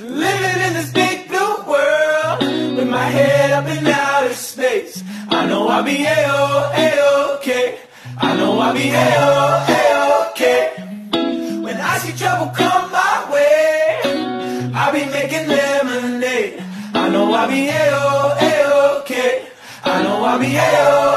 Living in this big blue world with my head up in outer space. I know I'll be a-okay I know I'll be a-okay When I see trouble come my way, I'll be making lemonade. I know I'll be A-O, A-OK. I know I'll be A-O. a-okay.